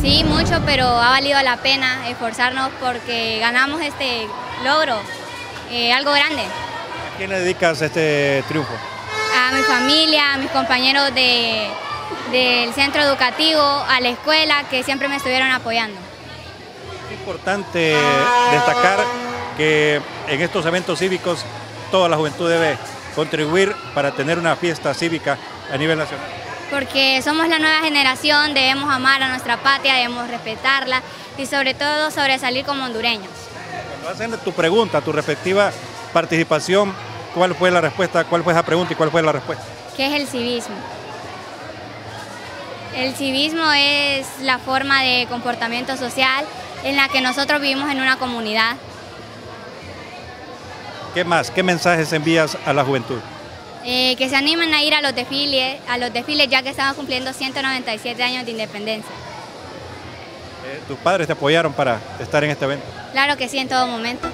Sí, mucho, pero ha valido la pena esforzarnos porque ganamos este logro, eh, algo grande. ¿A quién le dedicas este triunfo? A mi familia, a mis compañeros de, del centro educativo, a la escuela que siempre me estuvieron apoyando. Es importante destacar que en estos eventos cívicos toda la juventud debe contribuir para tener una fiesta cívica a nivel nacional. Porque somos la nueva generación, debemos amar a nuestra patria, debemos respetarla y sobre todo sobresalir como hondureños. Cuando hacen tu pregunta, tu respectiva participación, ¿cuál fue la respuesta? ¿Cuál fue esa pregunta y cuál fue la respuesta? ¿Qué es el civismo? El civismo es la forma de comportamiento social en la que nosotros vivimos en una comunidad. ¿Qué más? ¿Qué mensajes envías a la juventud? Eh, que se animen a ir a los desfiles, a los desfiles ya que estamos cumpliendo 197 años de independencia. Eh, ¿Tus padres te apoyaron para estar en este evento? Claro que sí, en todo momento.